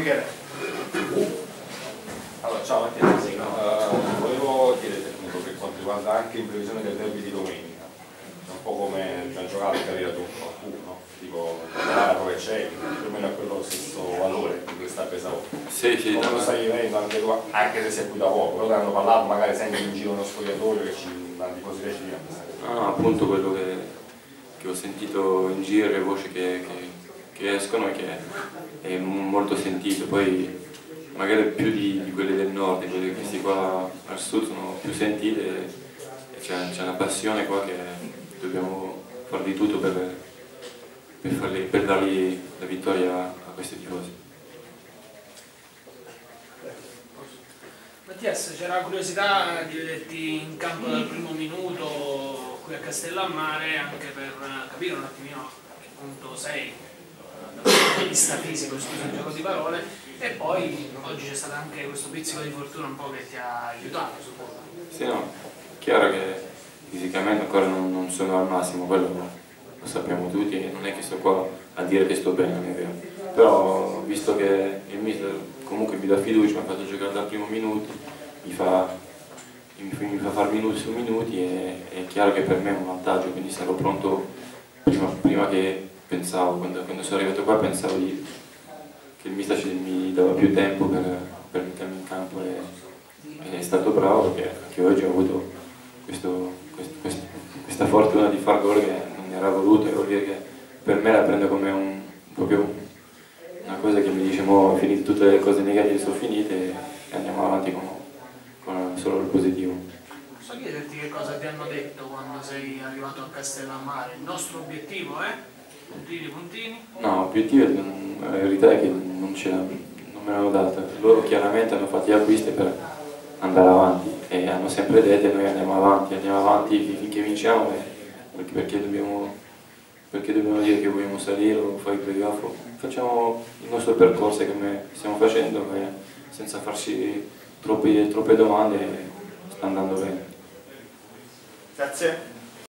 Michele. Allora, ciao Mattia, uh, volevo chiederti appunto per quanto riguarda anche in previsione del derby di domenica, un po' come abbiamo giocato in carriera tu, qualcuno, no? tipo l'Arco che c'è, più o meno a quello stesso valore di questa presa Sì, sì, Come no, lo stai vivendo anche tu, anche se sei qui da poco, però hanno parlato magari sempre in giro nello spogliatoio che ci danno tifoseria ci cosa. no, appunto quello che, che ho sentito in giro, le voci che, che, che escono e che è molto sentito, poi magari più di, di quelle del nord, quelle questi qua al sud sono più sentite e c'è, una passione qua che dobbiamo fare di tutto per, per, farli, per dargli la vittoria a questi tifosi. Mattias, c'era la curiosità di vederti in campo dal primo minuto qui a Castellammare anche per capire un attimino a che punto sei vista fisico, scusa il gioco di parole, e poi oggi c'è stato anche questo pizzico di fortuna un po' che ti ha aiutato, suppongo. Sì, no, chiaro che fisicamente ancora non, non sono al massimo, quello lo sappiamo tutti e non è che sto qua a dire che sto bene, non è vero. Però visto che il mister comunque mi dà fiducia, mi ha fatto giocare dal primo minuto, mi fa, mi, fa fare minuti su minuti e è chiaro che per me è un vantaggio, quindi sarò pronto prima, prima che pensavo, quando, quando sono arrivato qua pensavo di, che il mister ci- mi dava più tempo per, per mettermi in campo e, e è stato bravo perché anche oggi ho avuto questo- quest- quest- questa fortuna di far gol che non era voluto e vuol dire che per me la prendo come un, proprio un- una cosa che mi dice mo finite tutte le cose negative sono finite e andiamo avanti con, con solo il positivo. Posso chiederti che cosa ti hanno detto quando sei arrivato a Castellammare? Il nostro obiettivo è puntini puntini. No, obiettivi mm, la verità è che non, ce l'hanno- non me l'hanno data. Loro chiaramente hanno fatto gli acquisti per andare avanti e hanno sempre detto noi andiamo avanti, andiamo avanti fin- finché vinciamo e- perché, perché dobbiamo, perché dobbiamo dire che vogliamo salire o fare i playoff. Facciamo il nostro percorso come stiamo facendo e senza farci troppi- troppe domande sta andando bene. Grazie.